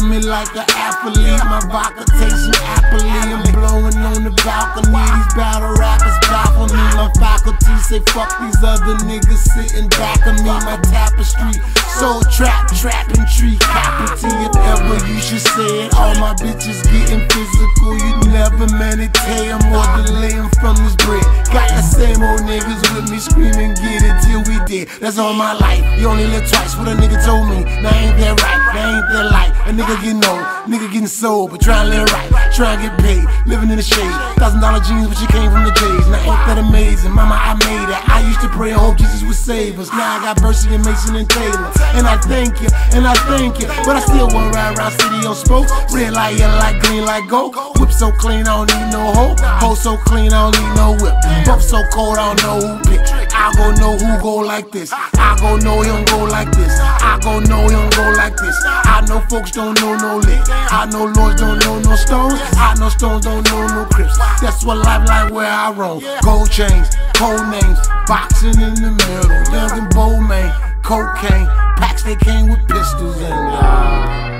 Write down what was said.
love me like an athlete. My vodka tasting apple. I'm blowing on the balcony. These battle rappers baffle me. My faculty say fuck these other niggas sitting back of me. My tapestry, soul trap, trapping tree, capital. If ever you should say it, all my bitches getting physical. You never meditate, old niggas with me screaming, get it till we dead. That's all my life. You only live twice. What a nigga told me. Now ain't that right? Now ain't that life? A nigga getting old, nigga getting sold, but trying to live right, trying to get paid, living in the shade. Thousand dollar jeans, but you came from the J's. Now ain't that amazing? Mama, I made used to pray hope Jesus would save us. Now I got Bercy and Mason and Taylor. And I thank you, and I thank you. But I still wanna ride around city on spokes. Red light, yellow light, green light, go. Whip so clean, I don't need no hoe. Hoe so clean, I don't need no whip. Buff so cold, I don't know who pick. I go know who go like this. I go know him go like this. I go know him go like this. I know folks don't know no lick. I know lords don't know no stones. I know stones don't know no crips. That's what life like where I roam. Gold chains, cold names, boxing in the middle. Young and bold man, cocaine. Packs they came with pistols in. Ah.